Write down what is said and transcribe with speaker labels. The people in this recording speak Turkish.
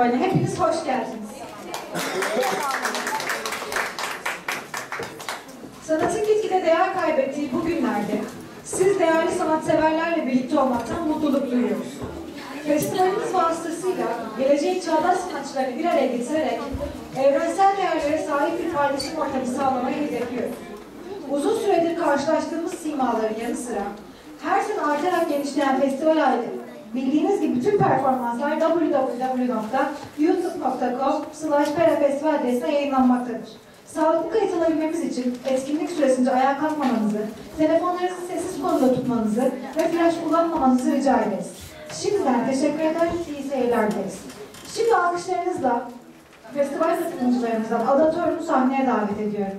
Speaker 1: Festivali'ne hepiniz hoş geldiniz. Sanatın gitgide değer kaybettiği bu günlerde siz değerli sanatseverlerle birlikte olmaktan mutluluk duyuyoruz. Festivalimiz vasıtasıyla geleceğin çağdaş sanatçılarını bir araya getirerek evrensel değerlere sahip bir paylaşım ortamı sağlamayı hedefliyoruz. Uzun süredir karşılaştığımız simaların yanı sıra her sene artarak genişleyen festival ayları bildiğiniz gibi tüm performanslar www.youtube.com slash adresine yayınlanmaktadır. Sağlıklı kayıt alabilmemiz için etkinlik süresince ayağa kalkmamanızı, telefonlarınızı sessiz konuda tutmanızı ve flash kullanmamanızı rica ederiz. Şimdiden teşekkür eder, iyi seyirler dileriz. Şimdi alkışlarınızla festival katılımcılarımızdan Ada Torun'u sahneye davet ediyorum.